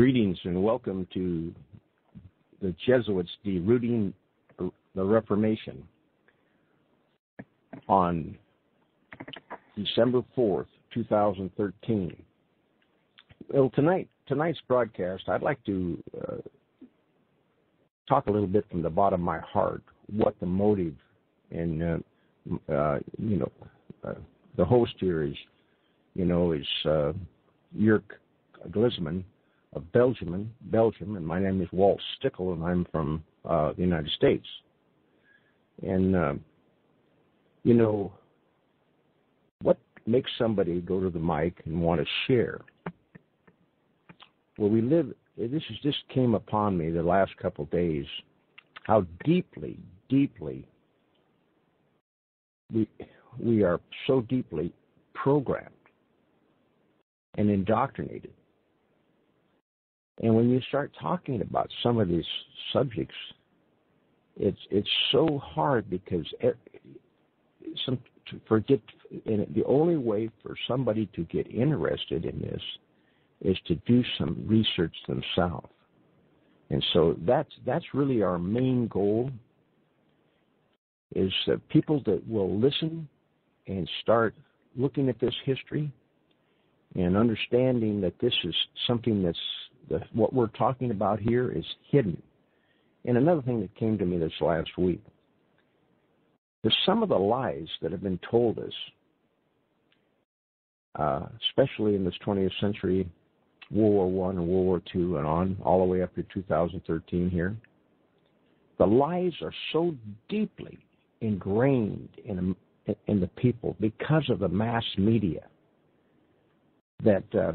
Greetings and welcome to the Jesuits Derooting the Reformation on December 4th, 2013. Well, tonight, tonight's broadcast, I'd like to uh, talk a little bit from the bottom of my heart what the motive and, uh, uh, you know, uh, the host here is, you know, is uh, Jörg Glisman of Belgium, Belgium, and my name is Walt Stickle, and I'm from uh, the United States. And uh, you know, what makes somebody go to the mic and want to share? Well, we live. This is just came upon me the last couple of days. How deeply, deeply we we are so deeply programmed and indoctrinated and when you start talking about some of these subjects, it's it's so hard because some to forget. And the only way for somebody to get interested in this is to do some research themselves. And so that's that's really our main goal. Is that people that will listen and start looking at this history and understanding that this is something that's the, what we're talking about here is hidden. And another thing that came to me this last week is some of the lies that have been told us, uh, especially in this 20th century, World War One and World War Two and on, all the way up to 2013 here. The lies are so deeply ingrained in in the people because of the mass media that uh,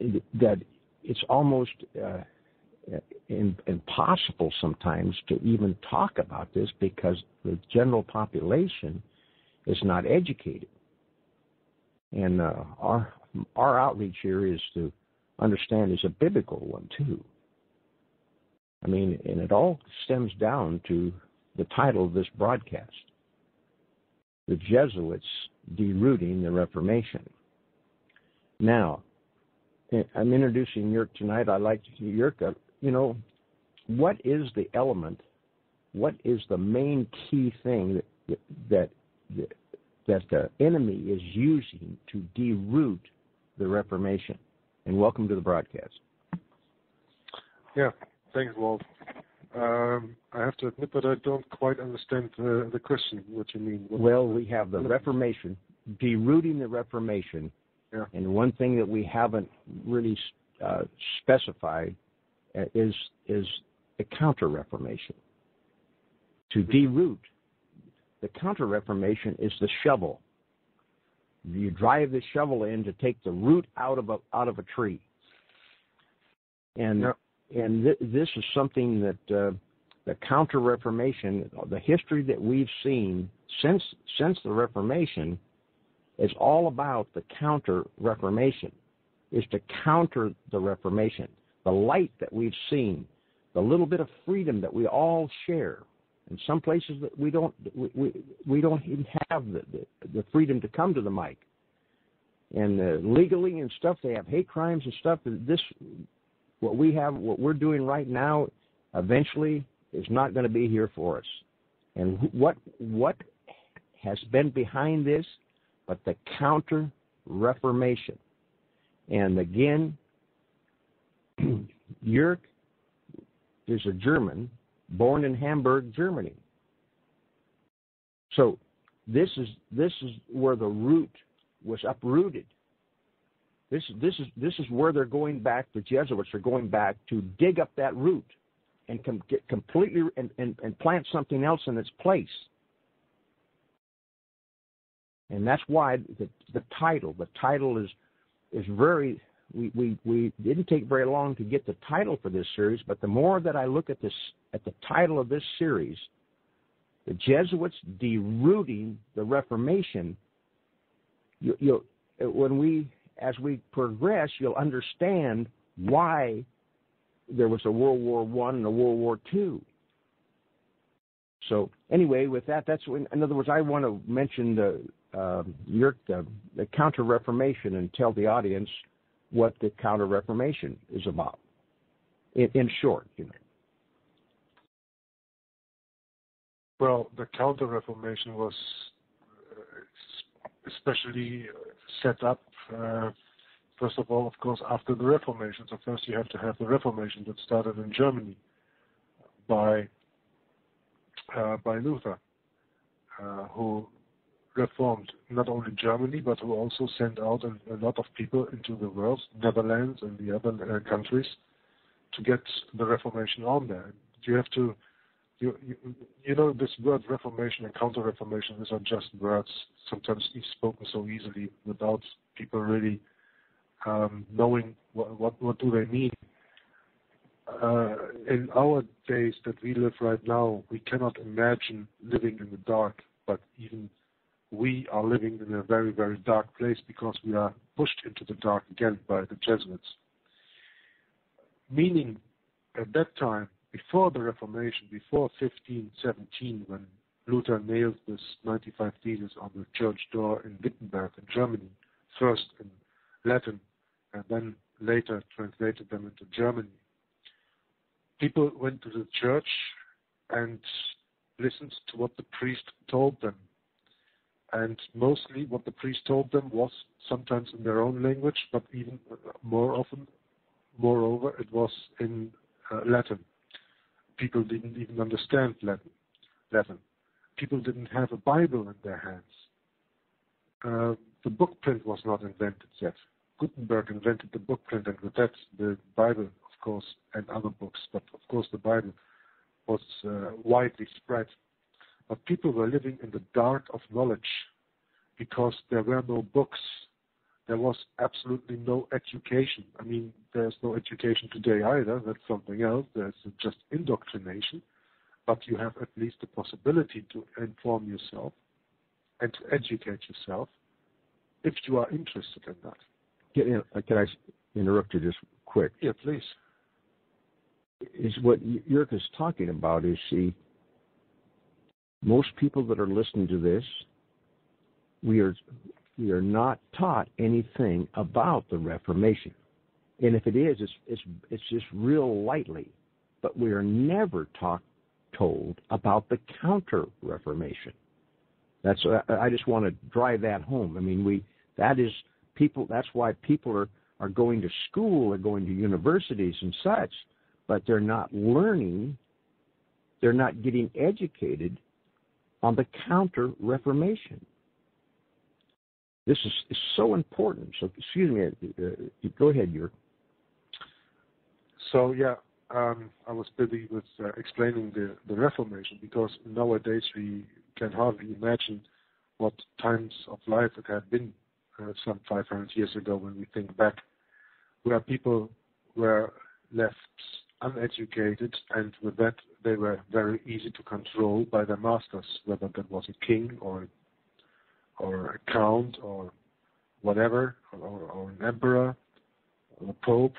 that it's almost uh, in, impossible sometimes to even talk about this because the general population is not educated. And uh, our our outreach here is to understand is a biblical one too. I mean, and it all stems down to the title of this broadcast: "The Jesuits Derooting the Reformation." Now, I'm introducing Jörg tonight. I'd like to you know, what is the element, what is the main key thing that, that, that the enemy is using to deroot the Reformation? And welcome to the broadcast. Yeah, thanks, Walt. Um, I have to admit that I don't quite understand uh, the question, what you mean. What well, we have the Reformation, derooting the Reformation yeah. And one thing that we haven't really uh, specified uh, is is the Counter Reformation. To deroot, the Counter Reformation is the shovel. You drive the shovel in to take the root out of a out of a tree. And yeah. and th- this is something that uh, the Counter Reformation, the history that we've seen since since the Reformation is all about the counter Reformation, is to counter the Reformation. The light that we've seen, the little bit of freedom that we all share. In some places that we don't, we, we, don't even have the, the, the freedom to come to the mic. And uh, legally and stuff, they have hate crimes and stuff. This, what we have, what we're doing right now, eventually is not going to be here for us. And what what has been behind this but the Counter Reformation. And again, Jörg is a German born in Hamburg, Germany. So this is this is where the root was uprooted. This is this is this is where they're going back. The Jesuits are going back to dig up that root and com- completely and, and, and plant something else in its place. And that's why the, the title, the title is is very we, we, we didn't take very long to get the title for this series, but the more that I look at this at the title of this series, the Jesuits derooting the Reformation, you, you'll when we as we progress, you'll understand why there was a World War One and a World War Two. So anyway, with that, that's when, in other words, I want to mention the your the, the Counter Reformation and tell the audience what the Counter Reformation is about. In, in short, you know. Well, the Counter Reformation was uh, especially set up, uh, first of all, of course, after the Reformation. So first you have to have the Reformation that started in Germany by uh, by Luther, uh, who reformed not only Germany but who also sent out a, a lot of people into the world, Netherlands and the other uh, countries, to get the Reformation on there. You have to you, you, you know, this word reformation and counter reformation, these are just words, sometimes spoken so easily without people really um, knowing what, what, what do they mean. Uh, in our days that we live right now, we cannot imagine living in the dark, but even we are living in a very, very dark place because we are pushed into the dark again by the Jesuits. Meaning, at that time, before the Reformation, before 1517, when Luther nailed this 95 Theses on the church door in Wittenberg in Germany, first in Latin and then later translated them into Germany. People went to the church and listened to what the priest told them. And mostly what the priest told them was sometimes in their own language, but even more often, moreover, it was in uh, Latin people didn't even understand Latin. Latin. People didn't have a Bible in their hands. Uh, the book print was not invented yet. Gutenberg invented the book print, and with that, the Bible, of course, and other books. But of course, the Bible was uh, widely spread. But people were living in the dark of knowledge because there were no books there was absolutely no education. I mean, there's no education today either. That's something else. There's just indoctrination. But you have at least the possibility to inform yourself and to educate yourself if you are interested in that. Can, can I interrupt you just quick? Yeah, please. Is what Jörg is talking about is see, most people that are listening to this, we are we are not taught anything about the Reformation. And if it is, it's, it's, it's just real lightly. But we are never talk, told about the Counter Reformation. That's I just want to drive that home. I mean, we that is people. That's why people are are going to school or going to universities and such, but they're not learning. They're not getting educated on the Counter Reformation. This is, is so important. So, excuse me, uh, uh go ahead, Jörg. So, yeah, um, I was busy with uh, explaining the, the Reformation because nowadays we can hardly imagine what times of life it had been uh, some 500 years ago when we think back, where people were left uneducated and with that they were very easy to control by their masters, whether that was a king or or a count or whatever, or, or an emperor, or a pope.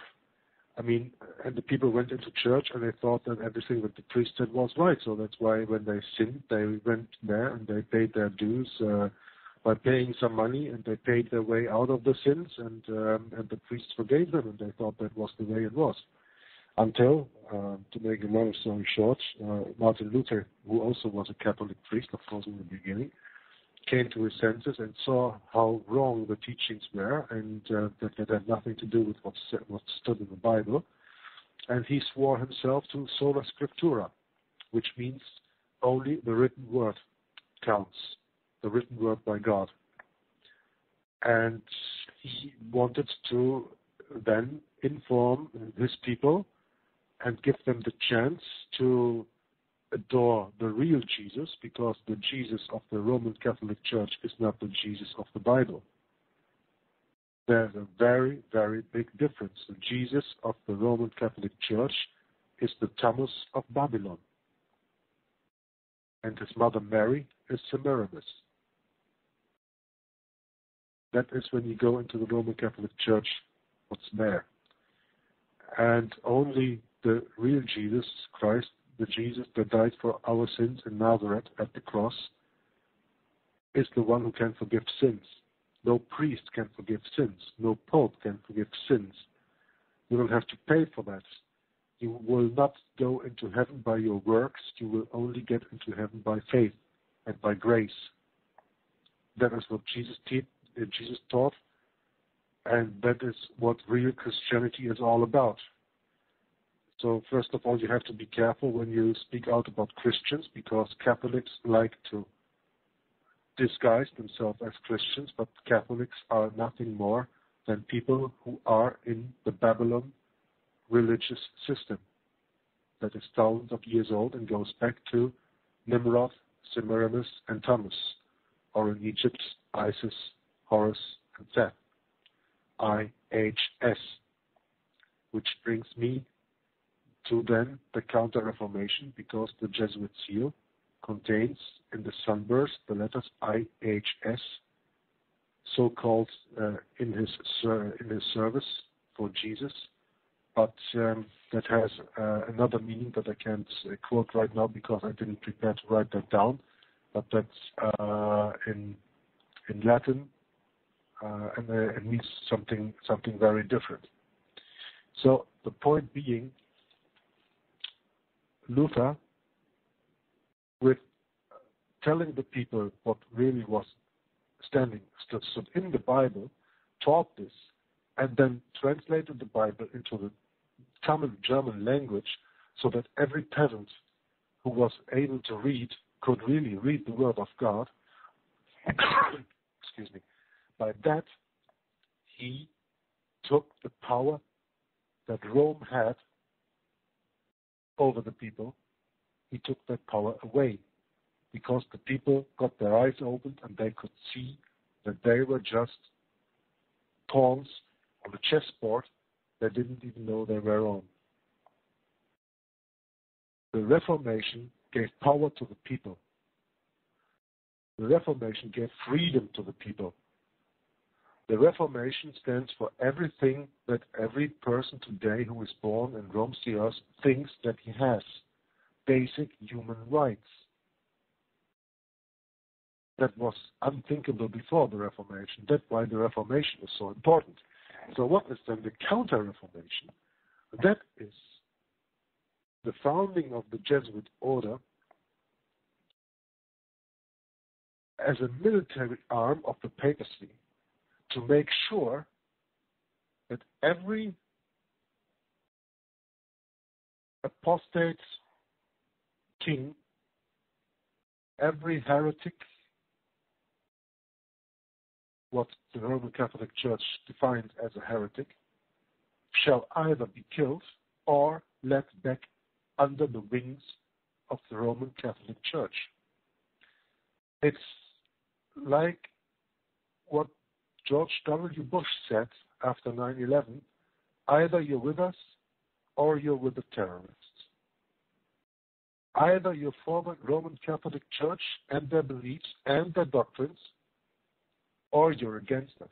I mean, and the people went into church and they thought that everything that the priest said was right. So that's why when they sinned, they went there and they paid their dues uh, by paying some money, and they paid their way out of the sins, and um, and the priest forgave them, and they thought that was the way it was. Until, uh, to make a long story short, uh, Martin Luther, who also was a Catholic priest, of course, in the beginning, came to his senses and saw how wrong the teachings were and uh, that that had nothing to do with what, what stood in the Bible. And he swore himself to sola scriptura, which means only the written word counts, the written word by God. And he wanted to then inform his people and give them the chance to adore the real Jesus because the Jesus of the Roman Catholic Church is not the Jesus of the Bible. There's a very, very big difference. The Jesus of the Roman Catholic Church is the Tammuz of Babylon. And his mother Mary is Semiramis. That is when you go into the Roman Catholic Church, what's there. And only the real Jesus Christ the Jesus that died for our sins in Nazareth at the cross is the one who can forgive sins. No priest can forgive sins. No pope can forgive sins. You will have to pay for that. You will not go into heaven by your works. You will only get into heaven by faith and by grace. That is what Jesus, te- uh, Jesus taught, and that is what real Christianity is all about. So first of all, you have to be careful when you speak out about Christians because Catholics like to disguise themselves as Christians, but Catholics are nothing more than people who are in the Babylon religious system that is thousands of years old and goes back to Nimrod, Semiramis, and Tammuz, or in Egypt, Isis, Horus, and Seth. IHS, which brings me to then the Counter-Reformation, because the Jesuit seal contains in the sunburst the letters IHS, so-called uh, in his in his service for Jesus, but um, that has uh, another meaning that I can't uh, quote right now because I didn't prepare to write that down. But that's in in Latin, and it means something something very different. So the point being, Luther, with telling the people what really was standing stood, stood in the Bible, taught this, and then translated the Bible into the common German language so that every peasant who was able to read could really read the Word of God. Excuse me. By that, he took the power that Rome had over the people, he took that power away because the people got their eyes opened and they could see that they were just pawns on a chessboard they didn't even know they were on. The Reformation gave power to the people. The Reformation gave freedom to the people. The Reformation stands for everything that every person today who is born and roams the earth thinks that he has basic human rights. That was unthinkable before the Reformation. That's why the Reformation is so important. So, what is then the Counter Reformation? That is the founding of the Jesuit order as a military arm of the papacy to make sure that every apostate king, every heretic, what the Roman Catholic Church defines as a heretic, shall either be killed or led back under the wings of the Roman Catholic Church. It's like what George W. Bush said after 9 11 either you're with us or you're with the terrorists. Either you're for the Roman Catholic Church and their beliefs and their doctrines, or you're against us.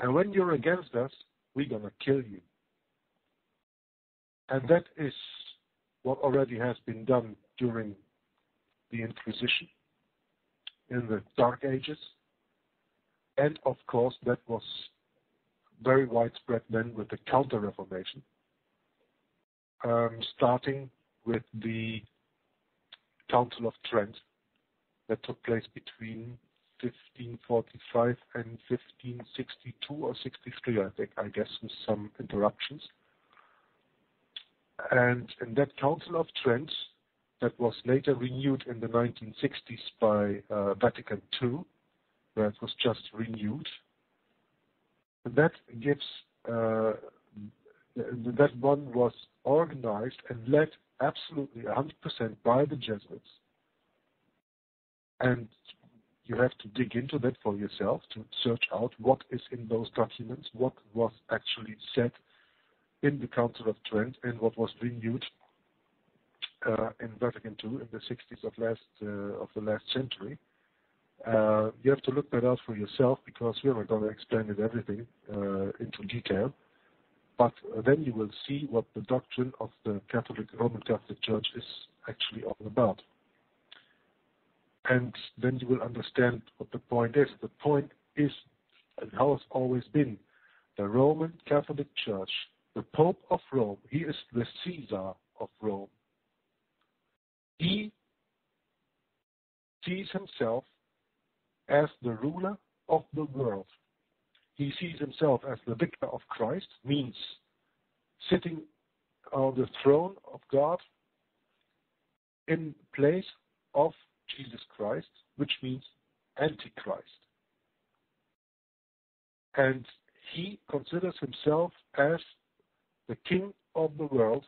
And when you're against us, we're going to kill you. And that is what already has been done during the Inquisition in the Dark Ages. And of course, that was very widespread then with the Counter Reformation, um, starting with the Council of Trent that took place between 1545 and 1562 or 63, I think, I guess, with some interruptions. And in that Council of Trent, that was later renewed in the 1960s by uh, Vatican II, it was just renewed. That gives uh, that one was organized and led absolutely 100% by the Jesuits. And you have to dig into that for yourself to search out what is in those documents, what was actually said in the Council of Trent, and what was renewed uh, in Vatican II in the 60s of last uh, of the last century. Uh, you have to look that out for yourself because we're not going to explain it everything uh, into detail. But uh, then you will see what the doctrine of the Catholic Roman Catholic Church is actually all about and then you will understand what the point is. The point is and has always been the Roman Catholic Church, the Pope of Rome. He is the Caesar of Rome. He sees himself as the ruler of the world. He sees himself as the victor of Christ, means sitting on the throne of God in place of Jesus Christ, which means Antichrist. And he considers himself as the king of the world,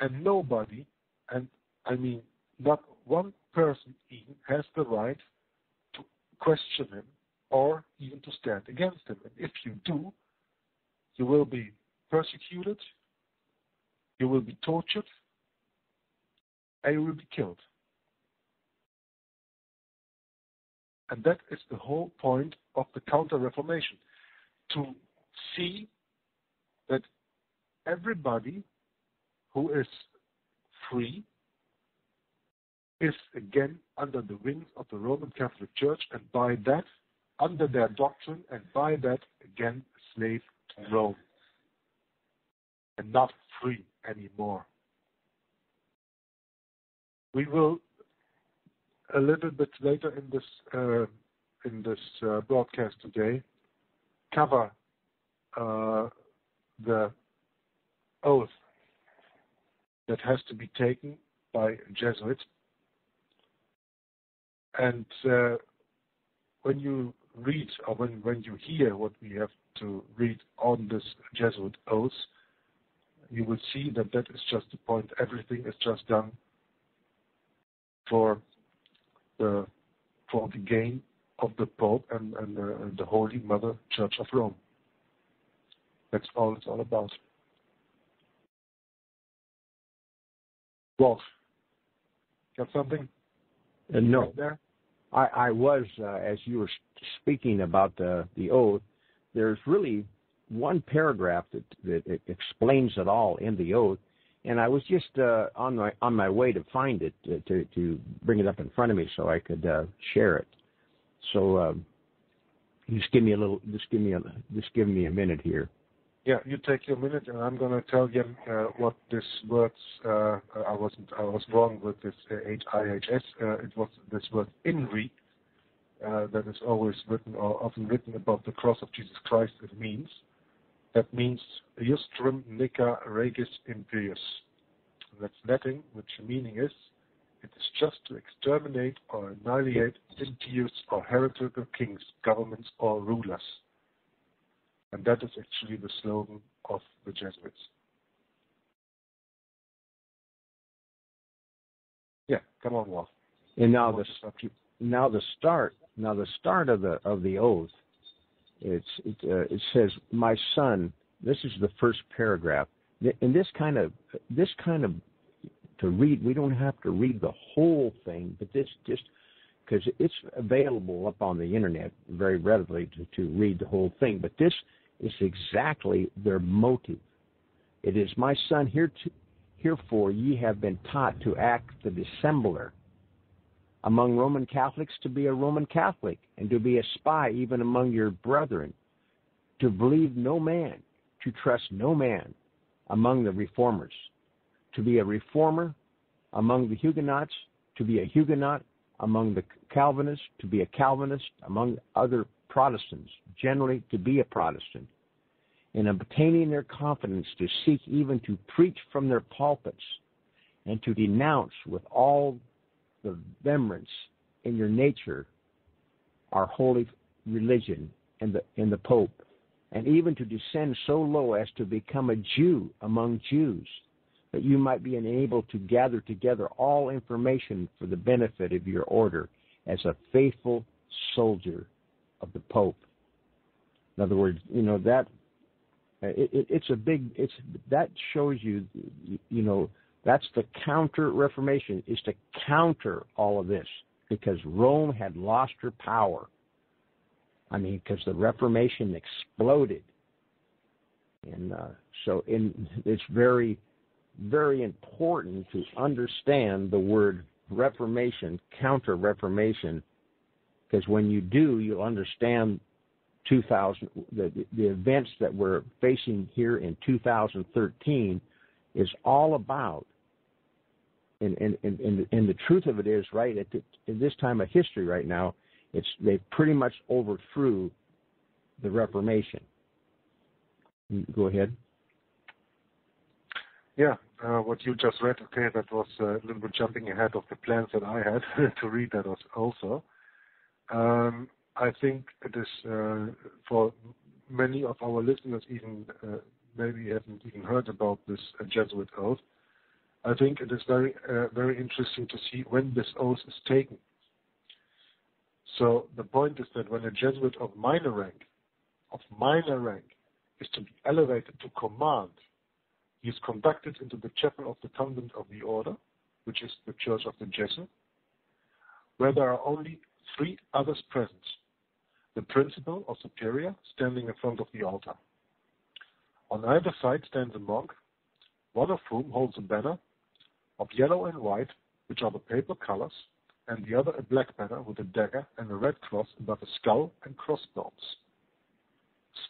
and nobody, and I mean not one person even, has the right question him or even to stand against him. And if you do, you will be persecuted, you will be tortured, and you will be killed. And that is the whole point of the Counter Reformation to see that everybody who is free is again under the wings of the Roman Catholic Church, and by that, under their doctrine, and by that, again, a slave to Rome, and not free anymore. We will a little bit later in this uh, in this uh, broadcast today cover uh, the oath that has to be taken by Jesuits. And uh, when you read or when, when you hear what we have to read on this Jesuit oath, you will see that that is just the point. Everything is just done for the for the gain of the Pope and, and, uh, and the Holy Mother Church of Rome. That's all it's all about. Wolf, got something? Uh, no. There? I, I was, uh, as you were speaking about the, the oath, there's really one paragraph that, that explains it all in the oath. And I was just uh, on my on my way to find it to, to, to bring it up in front of me so I could uh, share it. So um, just give me a little, just give me a, just give me a minute here. Yeah, you take your minute, and I'm going to tell you uh, what this words. Uh, I wasn't, I was wrong with this H-I-H-S. Uh, it was this word INRI that is always written or often written about the cross of Jesus Christ. It means that means Justrum Nica Regis Imperius. That's Latin, which meaning is it is just to exterminate or annihilate impious or heretical kings, governments, or rulers. And that is actually the slogan of the Jesuits. Yeah, come on, Wolf. And now the now the start now the start of the of the oath. It's it, uh, it says, "My son." This is the first paragraph. In this kind of this kind of to read. We don't have to read the whole thing, but this just because it's available up on the internet very readily to, to read the whole thing. But this is exactly their motive. It is my son here to, herefore ye have been taught to act the dissembler among Roman Catholics to be a Roman Catholic and to be a spy even among your brethren, to believe no man, to trust no man among the reformers, to be a reformer among the Huguenots, to be a Huguenot among the Calvinists, to be a Calvinist among other Protestants, generally to be a Protestant, in obtaining their confidence to seek even to preach from their pulpits and to denounce with all the vehemence in your nature our holy religion and the, and the Pope, and even to descend so low as to become a Jew among Jews that you might be enabled to gather together all information for the benefit of your order as a faithful soldier of the Pope. In other words, you know that it, it, it's a big it's that shows you you know that's the counter Reformation is to counter all of this because Rome had lost her power. I mean, because the Reformation exploded, and uh, so in, it's very very important to understand the word Reformation, Counter Reformation, because when you do, you'll understand 2000 the the events that we're facing here in 2013 is all about and and and, and the truth of it is right at the, in this time of history right now it's they pretty much overthrew the reformation. Go ahead yeah uh, what you just read okay that was uh, a little bit jumping ahead of the plans that i had to read that also um, I think it is uh, for many of our listeners even maybe haven't even heard about this Jesuit oath. I think it is very very interesting to see when this oath is taken. So the point is that when a Jesuit of minor rank, of minor rank, is to be elevated to command, he is conducted into the chapel of the convent of the order, which is the Church of the Jesuit, where there are only three others present the principal or superior standing in front of the altar. On either side stands a monk, one of whom holds a banner of yellow and white, which are the paper colors, and the other a black banner with a dagger and a red cross above a skull and crossbones.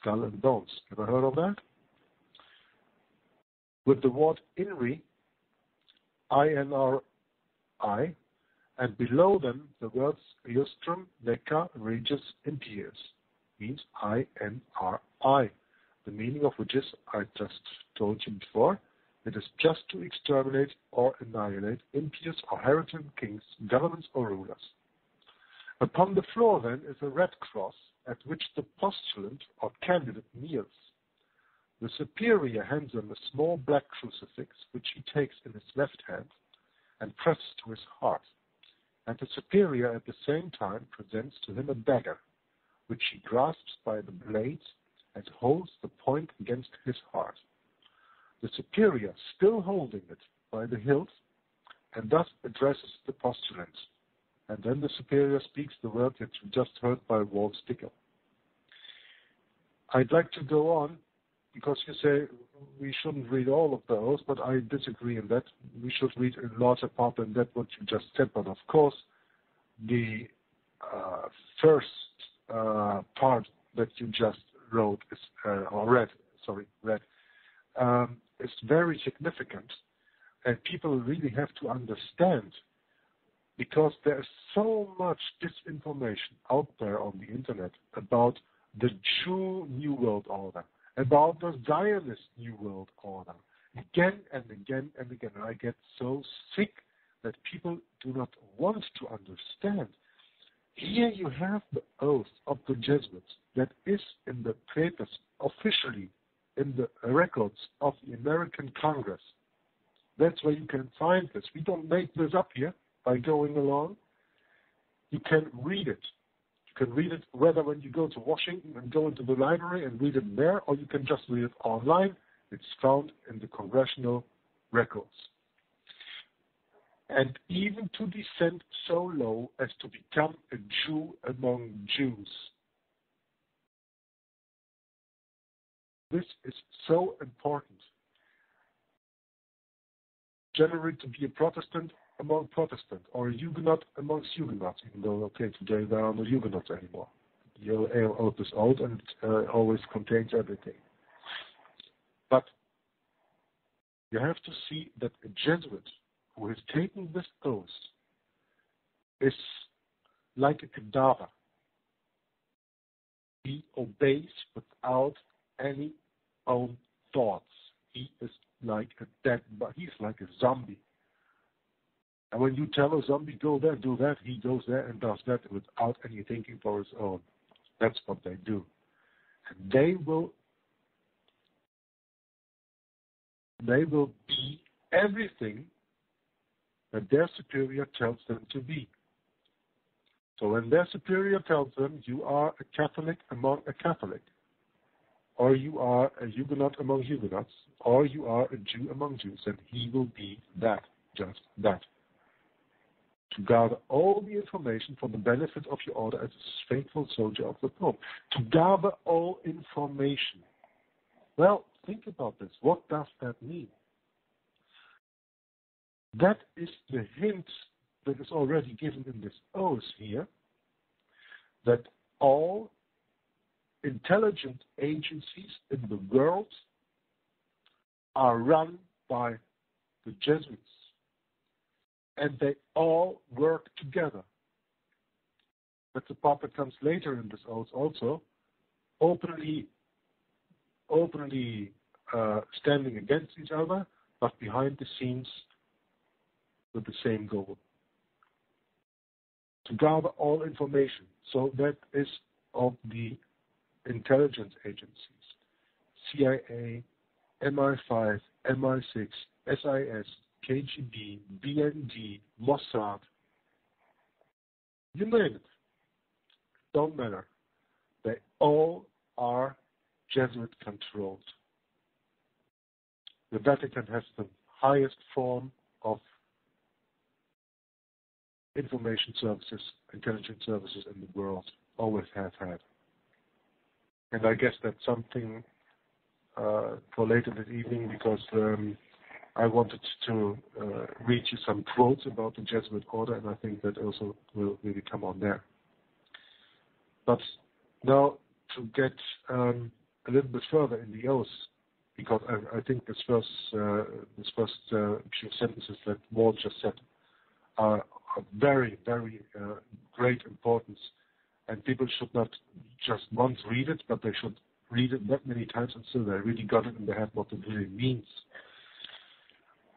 Skull and bones. Ever heard of that? With the word INRI, I-N-R-I, and below them the words Iustrum Neca Regis Impius means I-N-R-I, the meaning of which is, I just told you before, it is just to exterminate or annihilate impious or heretic kings, governments or rulers. Upon the floor then is a red cross at which the postulant or candidate kneels. The superior hands him a small black crucifix which he takes in his left hand and presses to his heart and the superior at the same time presents to him a dagger, which he grasps by the blade and holds the point against his heart. The superior, still holding it by the hilt, and thus addresses the postulant. And then the superior speaks the word that you just heard by Walt Stickel. I'd like to go on because you say we shouldn't read all of those, but I disagree in that. We should read a larger part than that what you just said. But of course, the uh, first uh, part that you just wrote is uh, or read, sorry, read, um, is very significant, and people really have to understand because there's so much disinformation out there on the internet about the true New World Order about the Zionist New World Order again and again and again. And I get so sick that people do not want to understand. Here you have the oath of the Jesuits that is in the papers officially in the records of the American Congress. That's where you can find this. We don't make this up here by going along. You can read it can read it whether when you go to Washington and go into the library and read it there, or you can just read it online. It's found in the congressional records. And even to descend so low as to become a Jew among Jews. This is so important. Generally, to be a Protestant among Protestants or Huguenot amongst Huguenots, even though, okay, today there are no Huguenots anymore. The oath is old and uh, always contains everything. But you have to see that a Jesuit who has taken this oath is like a cadaver. He obeys without any own thoughts. He is like a dead, but he's like a zombie. And when you tell a zombie, go there, do that, he goes there and does that without any thinking for his own. That's what they do. And they will they will be everything that their superior tells them to be. So when their superior tells them you are a Catholic among a Catholic, or you are a Huguenot among Huguenots, or you are a Jew among Jews, then he will be that, just that to gather all the information for the benefit of your order as a faithful soldier of the Pope. To gather all information. Well, think about this. What does that mean? That is the hint that is already given in this oath here, that all intelligent agencies in the world are run by the Jesuits, and they all work together. But the that comes later in this oath also, openly, openly uh, standing against each other, but behind the scenes with the same goal. To gather all information. So that is of the intelligence agencies. CIA, MI5, MI6, SIS, KGB, BND, Mossad, you name it. Don't matter. They all are Jesuit controlled. The Vatican has the highest form of information services, intelligence services in the world, always have had. And I guess that's something uh, for later this evening because um, I wanted to uh, read you some quotes about the Jesuit order, and I think that also will really come on there. But now to get um, a little bit further in the oath, because I, think this first uh, uh, few sentences that Walt just said are of very very great importance, and people should not just once read it, but they should read it that many times until they really got it in their head what it really means.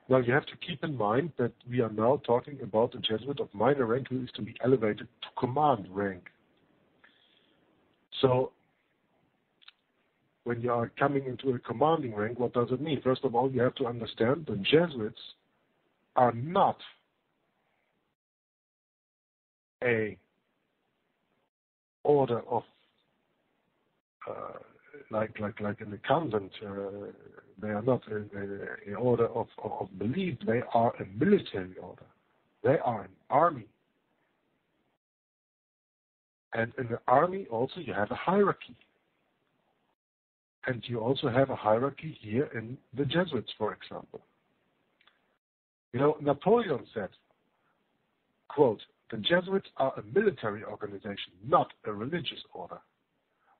Well, you have to keep in mind that we are now talking about a Jesuit of minor rank who is to be elevated to command rank. So, when you are coming into a commanding rank, what does it mean? First of all, you have to understand the Jesuits are not a order of uh, like like like in the convent, uh, they are not an order of, of, of belief. They are a military order. They are an army. And in the army also you have a hierarchy. And you also have a hierarchy here in the Jesuits, for example. You know, Napoleon said, quote, the Jesuits are a military organization, not a religious order.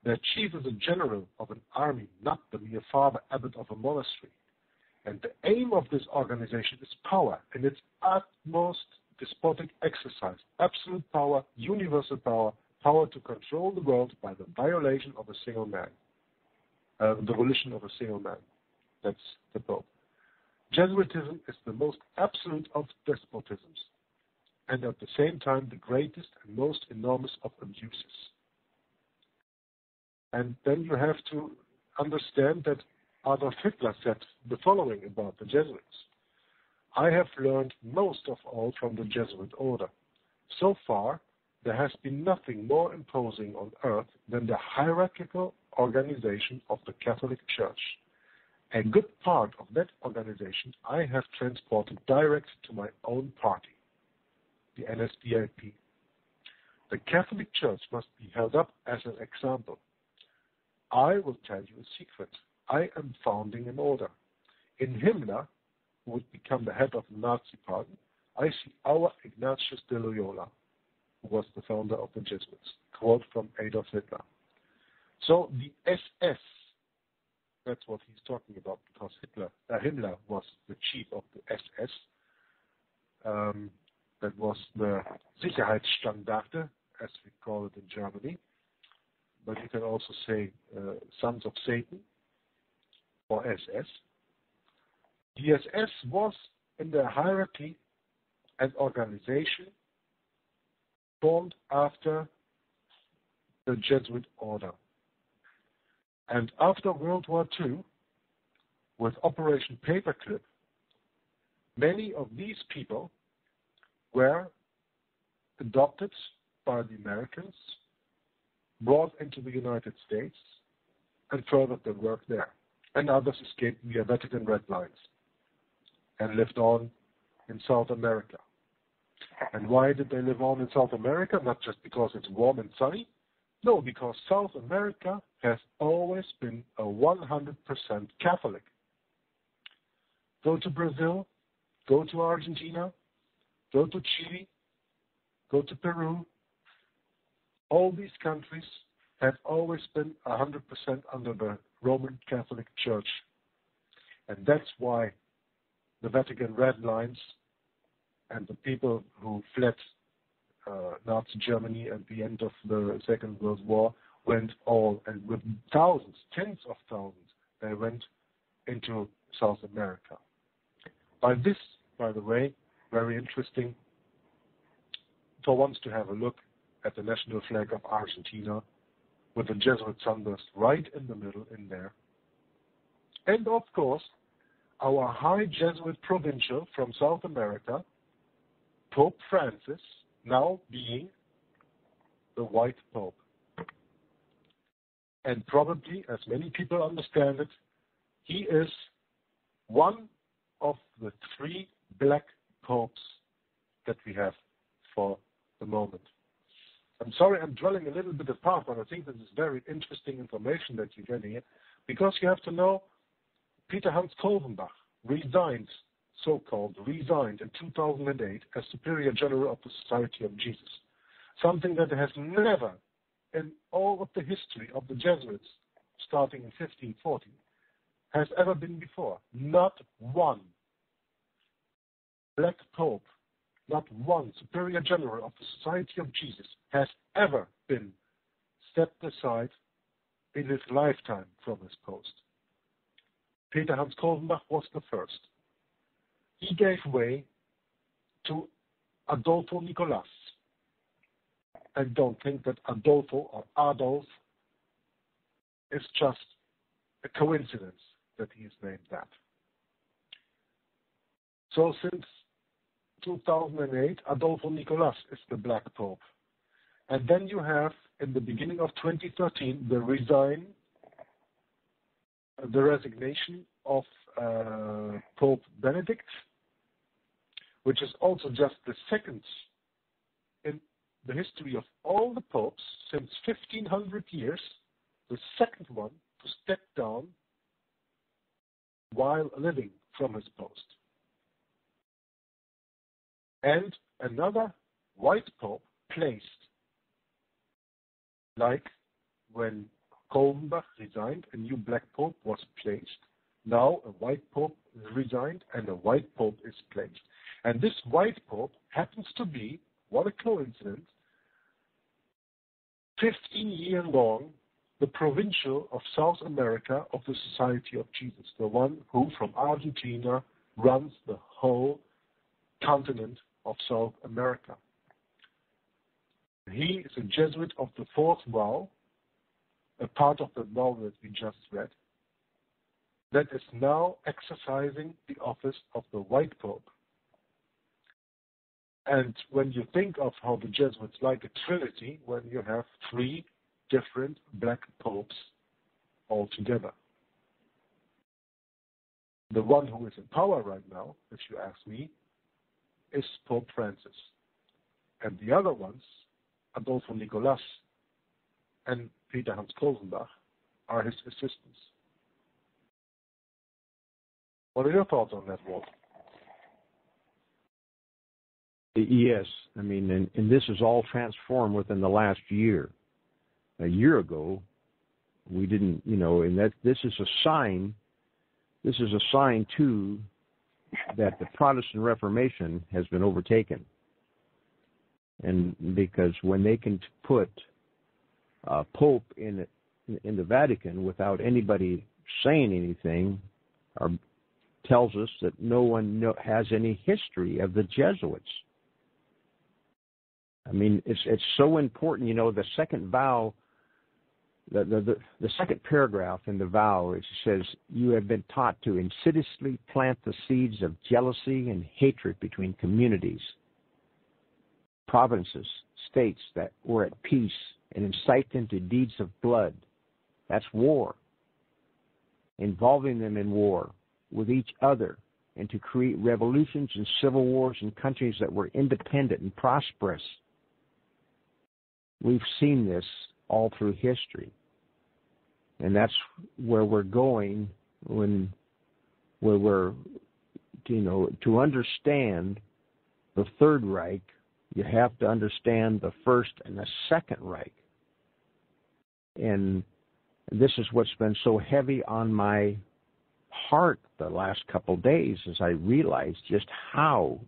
Their chief is a general of an army, not the mere father abbot of a monastery. And the aim of this organization is power in its utmost despotic exercise, absolute power, universal power, power to control the world by the violation of a single man, uh, the volition of a single man. That's the Pope. Jesuitism is the most absolute of despotisms, and at the same time the greatest and most enormous of abuses. And then you have to understand that Adolf Hitler said the following about the Jesuits. I have learned most of all from the Jesuit order. So far, there has been nothing more imposing on earth than the hierarchical organization of the Catholic Church. A good part of that organization I have transported direct to my own party, the NSDAP. The Catholic Church must be held up as an example. I will tell you a secret. I am founding an order. In Himmler, who would become the head of the Nazi Party, I see our Ignatius de Loyola, who was the founder of the Jesuits. Quote from Adolf Hitler. So the SS, that's what he's talking about, because Hitler, uh, Himmler was the chief of the SS. Um, that was the Sicherheitsstandarte, as we call it in Germany but you can also say uh, sons of Satan or SS. The SS was in the hierarchy an organization formed after the Jesuit order. And after World War II, with Operation Paperclip, many of these people were adopted by the Americans brought into the United States and furthered their work there. And others escaped via Vatican Ratlines and lived on in South America. And why did they live on in South America? Not just because it's warm and sunny. No, because South America has always been a 100% Catholic. Go to Brazil, go to Argentina, go to Chile, go to Peru, all these countries have always been 100% under the Roman Catholic Church. And that's why the Vatican Ratlines and the people who fled uh, Nazi Germany at the end of the Second World War went all, and with thousands, tens of thousands, they went into South America. By this, by the way, very interesting, for once to have a look at the national flag of Argentina with the Jesuit sunburst right in the middle in there. And of course, our high Jesuit provincial from South America, Pope Francis, now being the white Pope. And probably, as many people understand it, he is one of the three black popes that we have for the moment. I'm sorry I'm dwelling a little bit apart, but I think this is very interesting information that you get here because you have to know Peter Hans Kolvenbach resigned, so-called, resigned in 2008 as Superior General of the Society of Jesus. Something that has never, in all of the history of the Jesuits, starting in 1540, has ever been before. Not one black pope, not one superior general of the Society of Jesus has ever been stepped aside in his lifetime from his post. Peter Hans Kolvenbach was the first. He gave way to Adolfo Nicolas. I don't think that Adolfo or Adolf is just a coincidence that he is named that. So since 2008, Adolfo Nicolas is the Black Pope. And then you have, in the beginning of 2013, the resign, the resignation of uh, Pope Benedict, which is also just the second in the history of all the popes since 1500 years, the second one to step down while living from his post. And another white pope placed, like when Kolvenbach resigned, a new black pope was placed. Now a white pope resigned and a white pope is placed. And this white pope happens to be, what a coincidence, 15 year long the provincial of South America of the Society of Jesus, the one who from Argentina runs the whole continent of South America. He is a Jesuit of the fourth vow, a part of the vow that we just read, that is now exercising the office of the White Pope. And when you think of how the Jesuits like a trinity, when you have three different black popes altogether. The one who is in power right now, if you ask me, is Pope Francis. And the other ones, Adolfo Nicolas and Peter Hans Kolvenbach, are his assistants. What are your thoughts on that, Walt? Yes, I mean, and, and this is all transformed within the last year a year ago, we didn't, you know, and that this is a sign. This is a sign too that the Protestant Reformation has been overtaken, and because when they can put a Pope in in the Vatican without anybody saying anything, or tells us that no one has any history of the Jesuits. I mean, it's it's so important. You know, the second vow the, the, the, second paragraph in the vow it says, You have been taught to insidiously plant the seeds of jealousy and hatred between communities, provinces, states that were at peace, and incite them to deeds of blood. That's war. Involving them in war with each other, and to create revolutions and civil wars in countries that were independent and prosperous. We've seen this all through history and that's where we're going when where we're you know to understand the third reich you have to understand the first and the second reich and this is what's been so heavy on my heart the last couple of days as I realized just how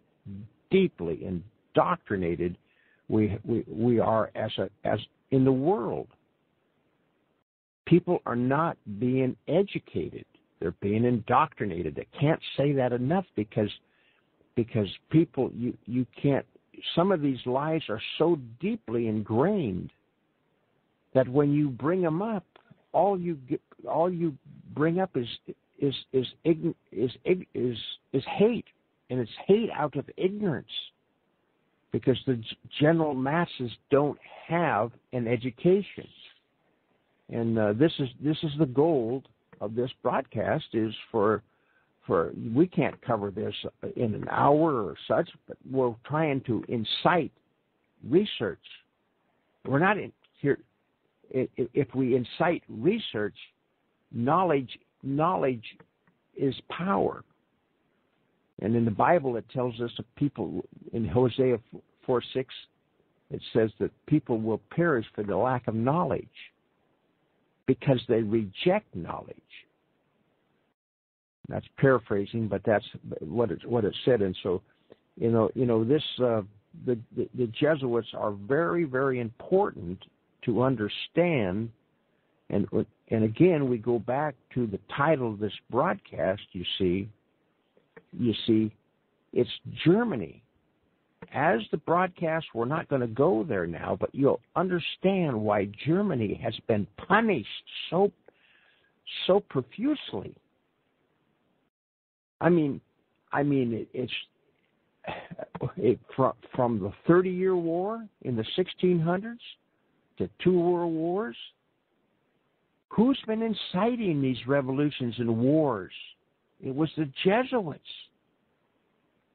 deeply indoctrinated we we, we are as a as in the world. People are not being educated. They're being indoctrinated. I can't say that enough because because people you you can't some of these lies are so deeply ingrained that when you bring them up all you get, all you bring up is is is is is is hate and it's hate out of ignorance because the general masses don't have an education. And uh, this is this is the goal of this broadcast is for for we can't cover this in an hour or such, but we're trying to incite research. We're not in here. If we incite research, knowledge knowledge is power. And in the Bible, it tells us that people, in Hosea 4 6, it says that people will perish for the lack of knowledge because they reject knowledge. That's paraphrasing, but that's what it, what it said. And so, you know, you know, this uh, the, the the Jesuits are very very important to understand. And and again, we go back to the title of this broadcast. You see, you see, it's Germany. As the broadcast, we're not going to go there now, but you'll understand why Germany has been punished so so profusely. I mean, I mean, it, it's it, from from the Thirty Year War in the 1600s to two world wars. Who's been inciting these revolutions and wars? It was the Jesuits.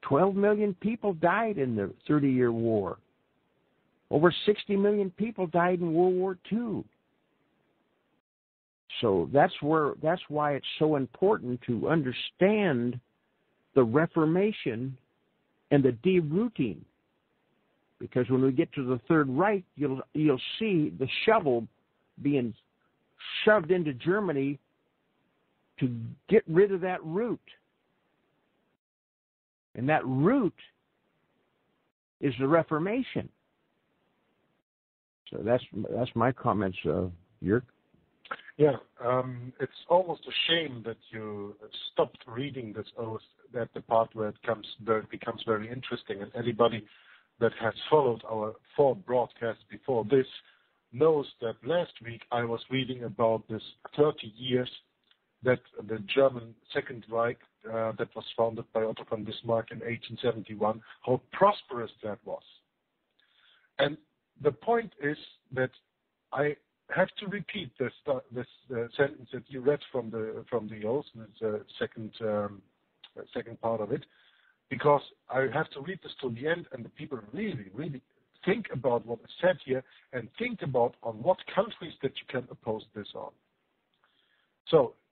12 million people died in the 30 year war. Over 60 million people died in World War II. So that's where that's why it's so important to understand the Reformation and the derooting. Because when we get to the Third Reich, you'll you'll see the shovel being shoved into Germany to get rid of that root. And that root is the Reformation. So that's that's my comments, uh. Yeah, um, it's almost a shame that you stopped reading this oath at the part where it comes where it becomes very interesting. And anybody that has followed our four broadcasts before this knows that last week I was reading about this 30 years that the German Second Reich uh, that was founded by Otto von Bismarck in 1871, how prosperous that was. And the point is that I have to repeat this, uh, uh, sentence that you read from the from the oath, the second um, second part of it, because I have to read this to the end, and the people really, really think about what is said here and think about on what countries that you can oppose this on.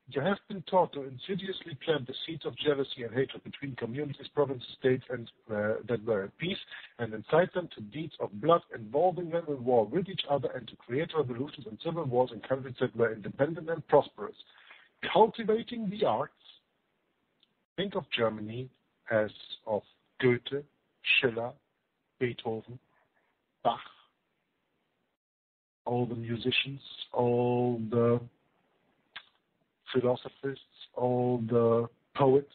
You have been taught to insidiously plant the seeds of jealousy and hatred between communities, provinces, states, and uh, that were at peace, and incite them to deeds of blood, involving them in war with each other, and to create revolutions and civil wars in countries that were independent and prosperous. Cultivating the arts, think of Germany as of Goethe, Schiller, Beethoven, Bach, all the musicians, all the philosophers, all the poets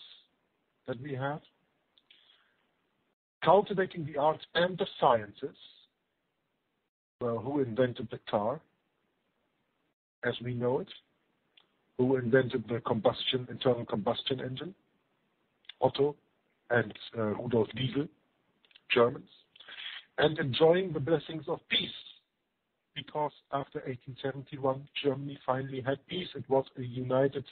that we have. Cultivating the arts and the sciences. Well, who invented the car as we know it? Who invented the combustion, internal combustion engine? Otto and uh, Rudolf Diesel, Germans. And enjoying the blessings of peace because after 1871, Germany finally had peace. It was a united,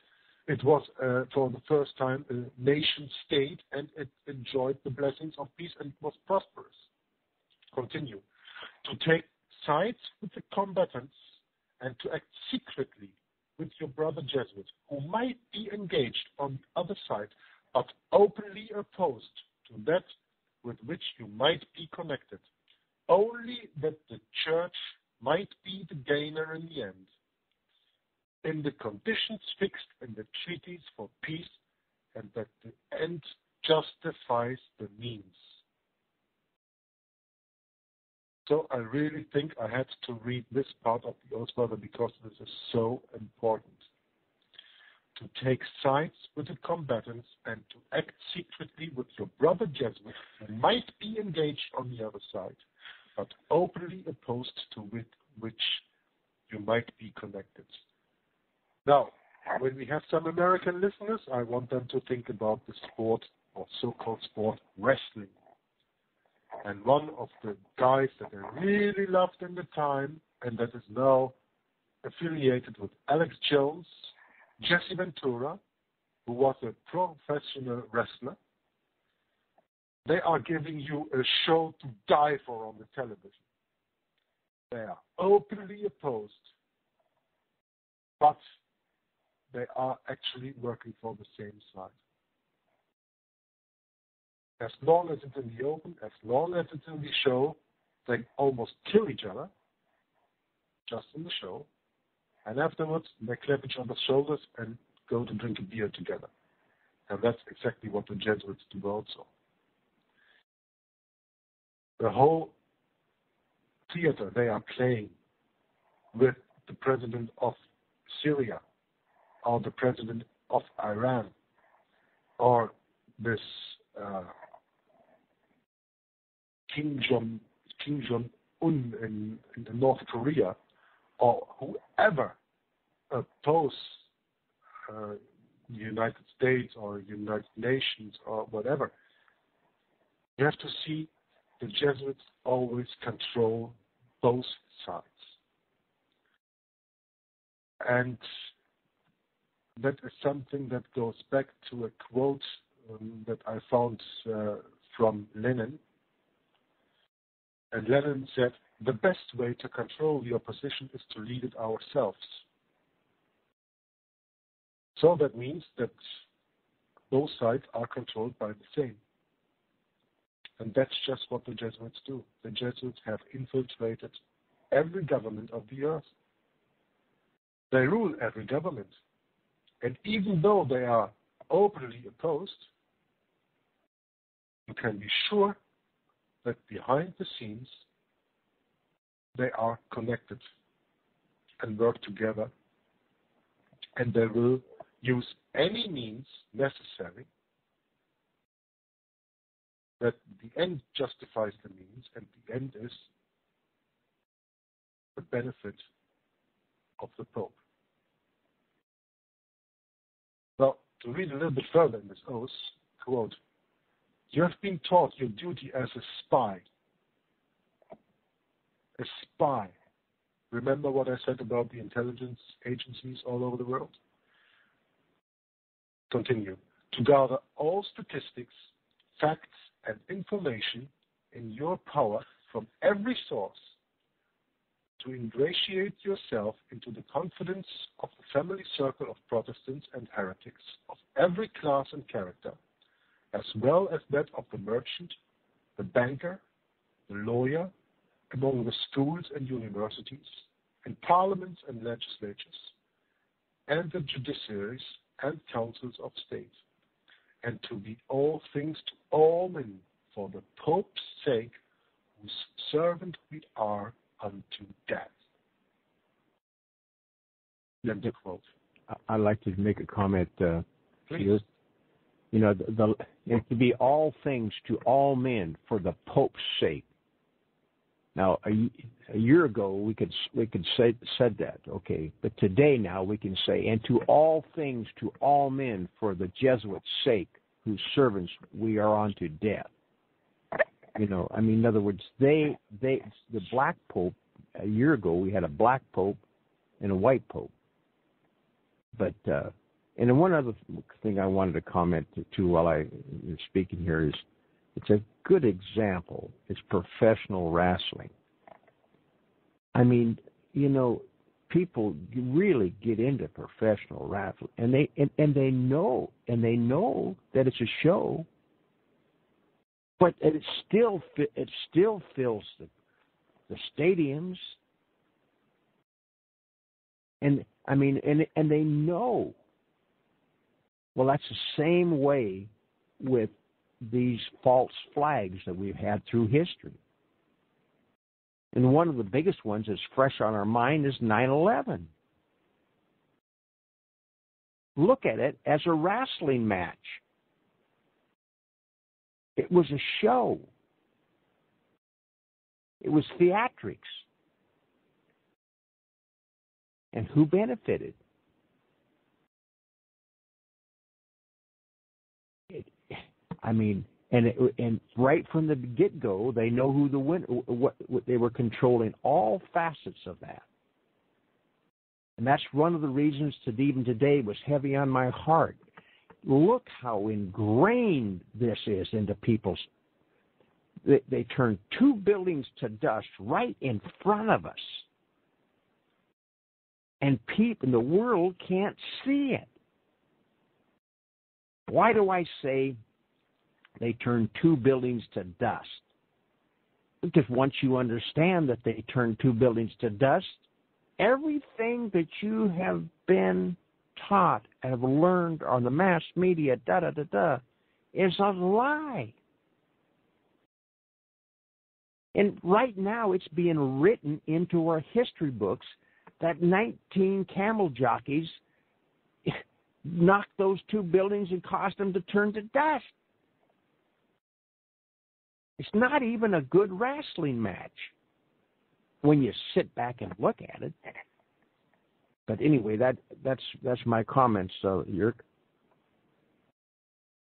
it was uh, for the first time a nation state, and it enjoyed the blessings of peace and was prosperous. Continue to take sides with the combatants and to act secretly with your brother Jesuits, who might be engaged on the other side, but openly opposed to that with which you might be connected. Only that the church might be the gainer in the end, in the conditions fixed in the treaties for peace and that the end justifies the means. So I really think I had to read this part of the Oath Brother because this is so important. To take sides with the combatants and to act secretly with your brother Jesuit who might be engaged on the other side, but openly opposed to with which you might be connected. Now, when we have some American listeners, I want them to think about the sport or so-called sport wrestling. And one of the guys that I really loved in the time and that is now affiliated with Alex Jones, Jesse Ventura, who was a professional wrestler. They are giving you a show to die for on the television. They are openly opposed, but they are actually working for the same side. As long as it's in the open, as long as it's in the show, they almost kill each other just in the show. And afterwards, they clap each other's shoulders and go to drink a beer together. And that's exactly what the Jesuits do also. The whole theater they are playing with the president of Syria or the president of Iran or this uh, Kim Jong Kim Jong Un in, in North Korea or whoever oppose uh, the United States or United Nations or whatever, you have to see the Jesuits always control both sides. And that is something that goes back to a quote um, that I found uh, from Lenin. And Lenin said, the best way to control the opposition is to lead it ourselves. So that means that both sides are controlled by the same. And that's just what the Jesuits do. The Jesuits have infiltrated every government of the earth. They rule every government. And even though they are openly opposed, you can be sure that behind the scenes they are connected and work together and they will use any means necessary that the end justifies the means and the end is the benefit of the Pope. Well, to read a little bit further in this oath, quote, you have been taught your duty as a spy. A spy. Remember what I said about the intelligence agencies all over the world? Continue. To gather all statistics, facts, and information in your power from every source to ingratiate yourself into the confidence of the family circle of Protestants and heretics of every class and character, as well as that of the merchant, the banker, the lawyer, among the schools and universities, and parliaments and legislatures, and the judiciaries and councils of state, and to be all things to all men for the Pope's sake, whose servant we are unto death. End of quote. I'd like to make a comment. Uh, Please. You know, the, the to be all things to all men for the Pope's sake. Now, a, a year ago we could we could say said that, okay, but today now we can say, and to all things to all men for the Jesuits' sake, whose servants we are unto death. You know, I mean, in other words, they they the black pope a year ago we had a black pope and a white pope, but uh, and one other thing I wanted to comment to while I am speaking here is it's a good example. is professional wrestling. I mean, you know, people really get into professional wrestling, and they and, and they know and they know that it's a show, but it still it still fills the the stadiums. And I mean, and and they know. Well, that's the same way with these false flags that we've had through history. And one of the biggest ones that's fresh on our mind is 9 11. Look at it as a wrestling match. It was a show, it was theatrics. And who benefited? I mean, and it, and right from the get go, they know who the win. What, what they were controlling all facets of that, and that's one of the reasons that even today was heavy on my heart. Look how ingrained this is into people's. They, they turn two buildings to dust right in front of us and people in the world can't see it. Why do I say they turned two buildings to dust? Because once you understand that they turned two buildings to dust, everything that you have been taught and have learned on the mass media, da da da da, is a lie. And right now it's being written into our history books that 19 camel jockeys knocked those two buildings and caused them to turn to dust. It's not even a good wrestling match when you sit back and look at it. But anyway, that that's that's my comments, so Jörg.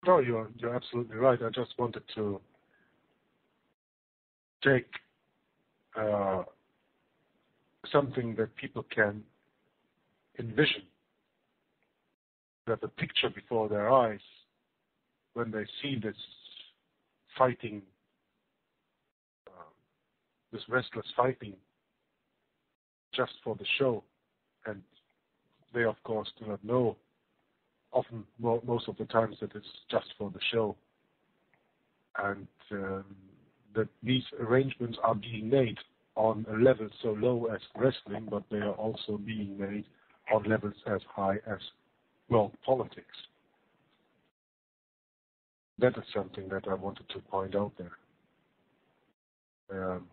No, you're you're absolutely right. I just wanted to take uh, something that people can envision, that the picture before their eyes when they see this fighting, uh, this restless fighting just for the show. And they, of course, do not know often, most of the times, that it's just for the show. And um, that these arrangements are being made on a level so low as wrestling, but they are also being made on levels as high as world politics. That is something that I wanted to point out there. Um,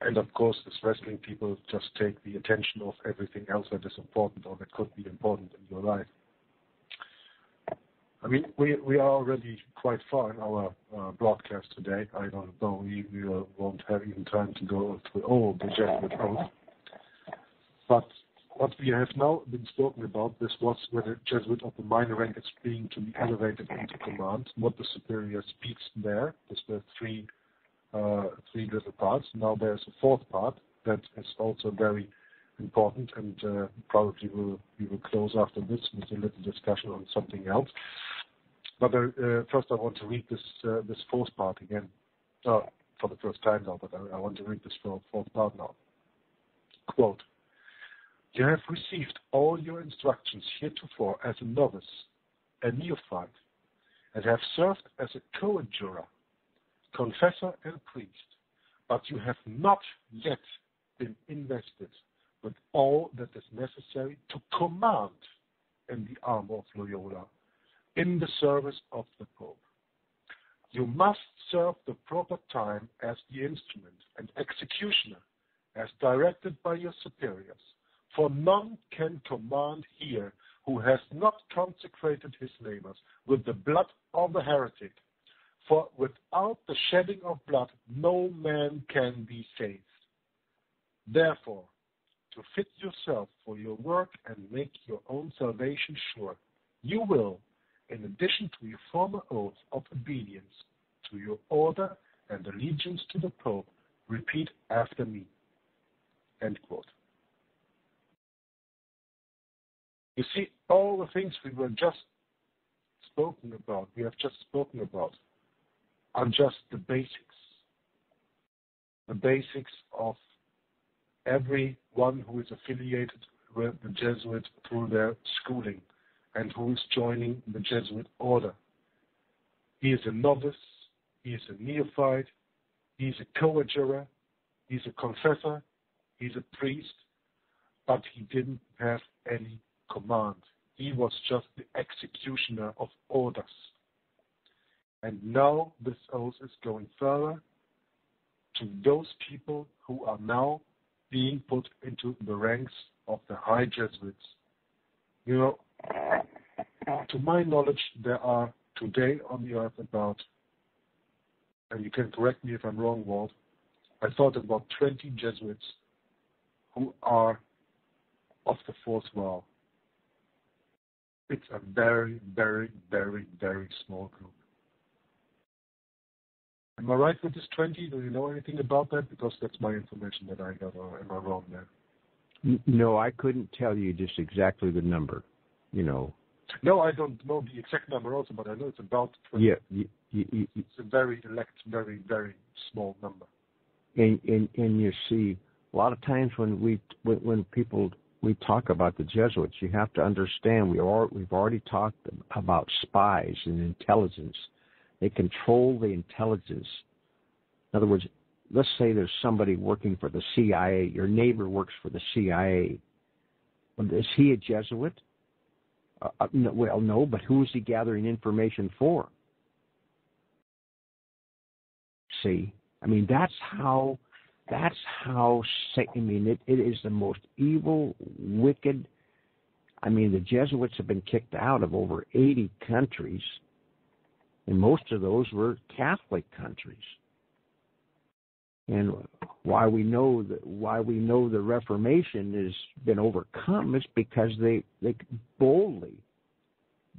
of course, as wrestling people just take the attention off everything else that is important or that could be important in your life. I mean, we we are already quite far in our uh, broadcast today. I don't know, we we won't have even time to go through all the Jesuit oath. But what we have now been spoken about, this was whether Jesuit of the minor rank is being to be elevated into command, what the superior speaks there. There's the three uh, three little parts. Now there's a fourth part that is also very important, and uh, probably we'll, close after this with a little discussion on something else. But uh, uh, first, I want to read this uh, this fourth part again, uh, for the first time now. But I, want to read this fourth part now. Quote: You have received all your instructions heretofore as a novice, a neophyte, and have served as a coadjutor, confessor, and priest, but you have not yet been invested with all that is necessary to command in the arm of Loyola in the service of the Pope. You must serve the proper time as the instrument and executioner as directed by your superiors, for none can command here who has not consecrated his neighbors with the blood of the heretic. For without the shedding of blood, no man can be saved. Therefore, to fit yourself for your work and make your own salvation sure, you will, in addition to your former oath of obedience to your order and allegiance to the Pope, repeat after me. End quote. You see, all the things we were just spoken about, we have just spoken about, are just the basics. The basics of everyone who is affiliated with the Jesuit through their schooling and who is joining the Jesuit order. He is a novice, he is a neophyte, he is a coadjutor, he is a confessor, he is a priest, but he didn't have any command. He was just the executioner of orders. And now this oath is going further to those people who are now being put into the ranks of the high Jesuits. You know, to my knowledge, there are today on the earth about, and you can correct me if I'm wrong, Walt, I thought about 20 Jesuits who are of the fourth vow. It's a very, very, very, very small group. Am I right with this 20? Do you know anything about that? Because that's my information that I got, or uh, am I wrong there? No, I couldn't tell you just exactly the number. You know. No, I don't know the exact number also, but I know it's about 20. Yeah, you, you, you, it's a very elect, very, very small number. And, and and you see, a lot of times when we when, when people we talk about the Jesuits, you have to understand we are we've already talked about spies and intelligence. They control the intelligence. In other words, let's say there's somebody working for the CIA. Your neighbor works for the CIA. Is he a Jesuit? Uh, uh, no, well, no, but who is he gathering information for? See, I mean, that's how that's how I mean it, it is the most evil, wicked. I mean, the Jesuits have been kicked out of over 80 countries, and most of those were Catholic countries. And why we know that why we know the Reformation has been overcome is because they they boldly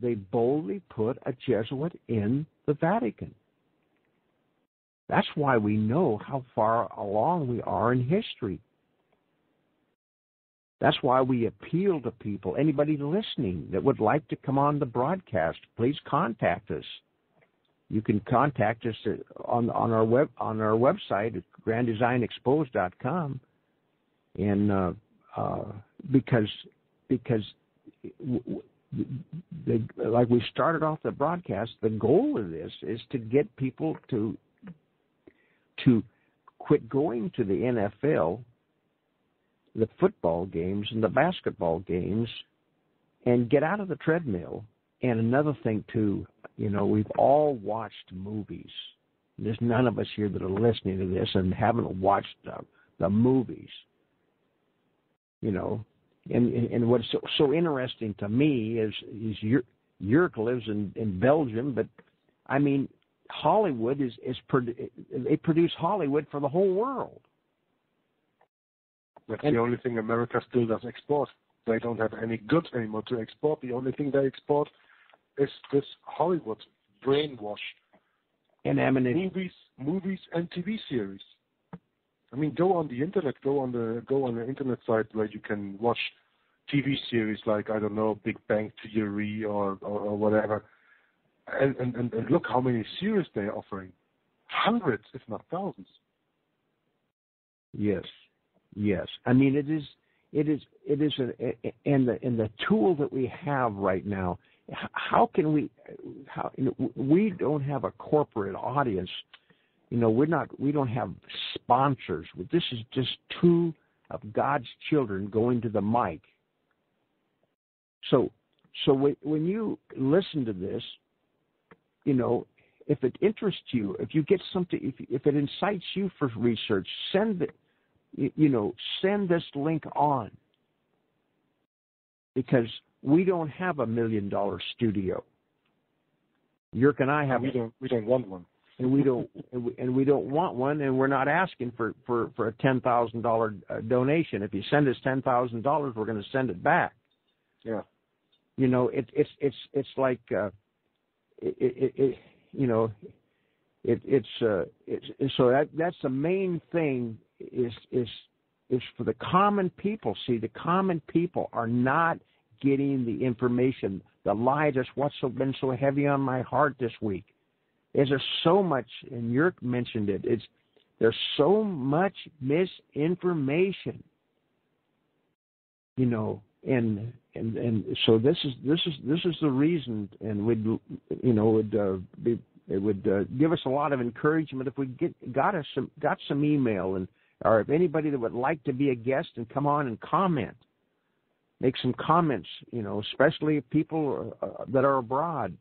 they boldly put a Jesuit in the Vatican. That's why we know how far along we are in history. That's why we appeal to people, anybody listening that would like to come on the broadcast, please contact us. You can contact us on on our web on our website at granddesignexposed.com, and uh, uh, because because the, like we started off the broadcast, the goal of this is to get people to to quit going to the NFL, the football games, and the basketball games, and get out of the treadmill. And another thing, too, you know, we've all watched movies. There's none of us here that are listening to this and haven't watched the, the movies. You know, and and what's so, so interesting to me is is Jörg lives in in Belgium, but I mean Hollywood is is they produce Hollywood for the whole world. That's and, the only thing America still does export. They don't have any goods anymore to export. The only thing they export is this Hollywood brainwash and ammunition. Movies, movies, and TV series. I mean, go on the internet. Go on the go on the internet site where you can watch TV series like I don't know, Big Bang Theory or or, or whatever and, and, and, look how many series they're offering. Hundreds, if not thousands. Yes, yes. I mean, it is, it is, it is, a, and the and the tool that we have right now. How can we? How you know, we don't have a corporate audience. You know, we're not. We don't have sponsors. This is just two of God's children going to the mic. So, so when you listen to this, you know, if it interests you, if you get something, if if it incites you for research, send it. You know, send this link on because we don't have a million dollar studio. Jörg and I have. We don't. We don't want one. And we don't. and, we, and we don't want one. And we're not asking for for for a ten thousand dollar donation. If you send us ten thousand dollars, we're going to send it back. Yeah. You know, it, it's it's it's like. Uh, it, it, it you know, it, it's uh, it's so that that's the main thing is is is for the common people. See, the common people are not getting the information. The lie that's what's been so heavy on my heart this week. Is there so much, and Jörg mentioned it. It's there's so much misinformation. You know, and and and so this is this is this is the reason, and would you know would uh, be it would uh, give us a lot of encouragement if we get got us some got some email and or if anybody that would like to be a guest and come on and comment, make some comments. You know, especially people uh, that are abroad.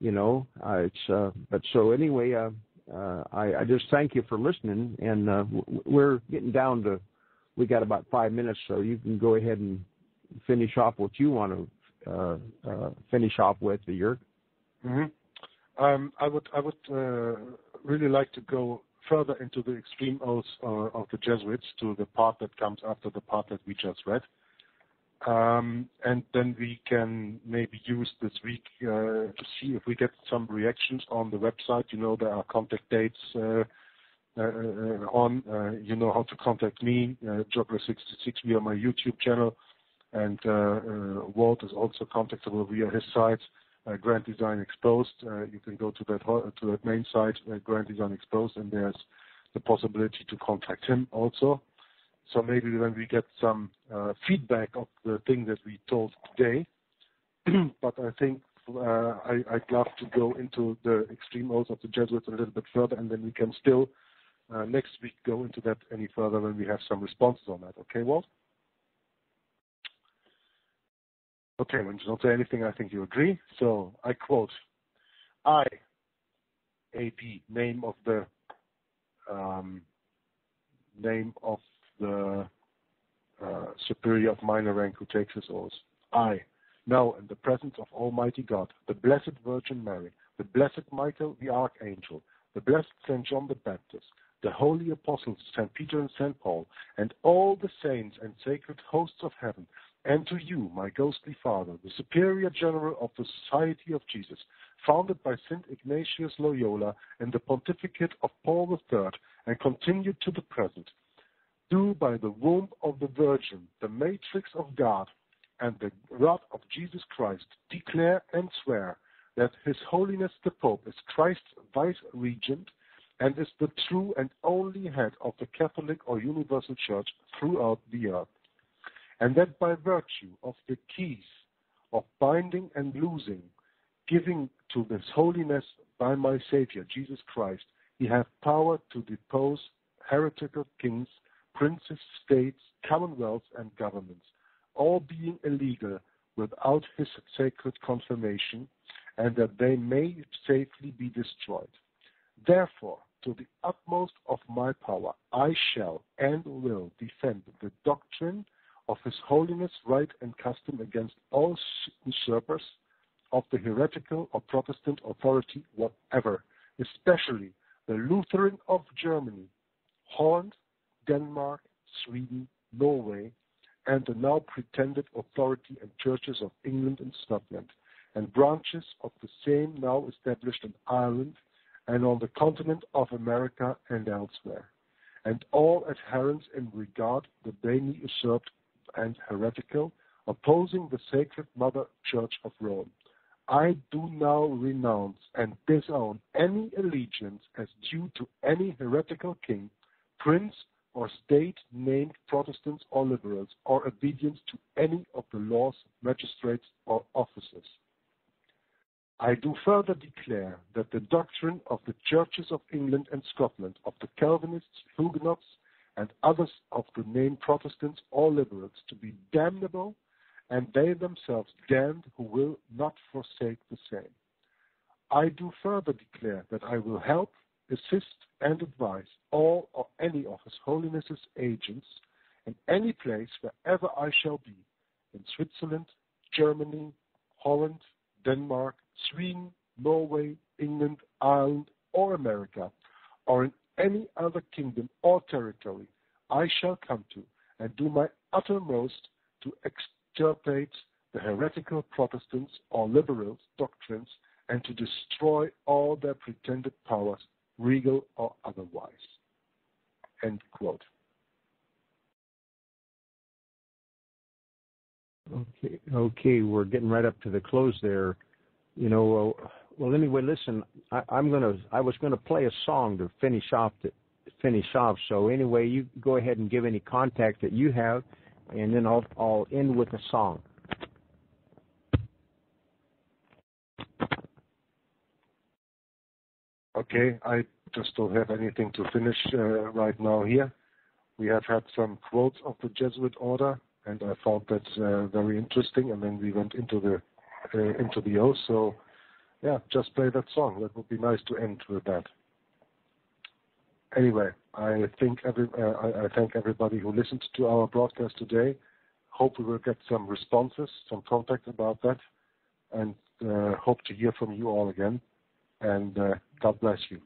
You know, uh, it's uh, but so anyway. Uh, uh, I, I just thank you for listening, and uh, we're getting down to we got about five minutes, so you can go ahead and finish off what you want to uh, uh, finish off with, Jörg. Mm-hmm. Um, I would I would uh, really like to go further into the extreme oaths uh, of the Jesuits to the part that comes after the part that we just read. Um, and then we can maybe use this week uh, to see if we get some reactions on the website. You know, there are contact dates uh, uh, on. You know how to contact me, Joggler66 via my YouTube channel, and Walt is also contactable via his site, Grand Design Exposed. You can go to that ho to that main site, Grand Design Exposed, and there's the possibility to contact him also. So maybe when we get some uh, feedback of the thing that we told today, but I think uh, I'd love to go into the extreme oaths of the Jesuits a little bit further, and then we can still uh, next week go into that any further when we have some responses on that. Okay, Walt? Okay, when you don't say anything, I think you agree. So I quote, I, AP, name of the uh, superior of minor rank who takes his oath. I, now in the presence of Almighty God, the Blessed Virgin Mary, the Blessed Michael the Archangel, the Blessed St. John the Baptist, the holy apostles St. Peter and St. Paul, and all the saints and sacred hosts of heaven, and to you, my ghostly father, the superior general of the Society of Jesus, founded by St. Ignatius Loyola in the pontificate of Paul III, and continued to the present, do by the womb of the Virgin, the matrix of God, and the rod of Jesus Christ, declare and swear that His Holiness the Pope is Christ's vice regent and is the true and only head of the Catholic or Universal Church throughout the earth, and that by virtue of the keys of binding and loosing, giving to His Holiness by my Savior Jesus Christ, He hath power to depose heretical kings princes, states, commonwealths, and governments, all being illegal without his sacred confirmation, and that they may safely be destroyed. Therefore, to the utmost of my power, I shall and will defend the doctrine of His Holiness right and custom against all usurpers of the heretical or Protestant authority whatever, especially the Lutheran of Germany, Holland, Denmark, Sweden, Norway, and the now pretended authority and churches of England and Scotland, and branches of the same now established in Ireland and on the continent of America and elsewhere, and all adherents in regard they be usurped and heretical, opposing the sacred Mother Church of Rome. I do now renounce and disown any allegiance as due to any heretical king, prince, or state named Protestants or liberals, or obedience to any of the laws, magistrates, or officers. I do further declare that the doctrine of the churches of England and Scotland, of the Calvinists, Huguenots, and others of the named Protestants or liberals to be damnable, and they themselves damned who will not forsake the same. I do further declare that I will help, assist, and advise all or any of His Holiness's agents in any place wherever I shall be, in Switzerland, Germany, Holland, Denmark, Sweden, Norway, England, Ireland, or America, or in any other kingdom or territory I shall come to, and do my uttermost to extirpate the heretical Protestants or liberals' doctrines and to destroy all their pretended powers regal or otherwise. End quote. Okay, okay, we're getting right up to the close there. You know, uh, well, anyway, listen, I, I'm gonna, I was gonna play a song to finish off the, finish off. So anyway, you go ahead and give any contact that you have, and then I'll, I'll end with a song. Okay. I just don't have anything to finish uh, right now here. We have had some quotes of the Jesuit order, and I found that uh, very interesting. And then we went into the uh, into the O. So yeah, just play that song. That would be nice to end with that. Anyway, I think I, I thank everybody who listened to our broadcast today. Hope we will get some responses, some contact about that, and hope to hear from you all again. And uh, God bless you.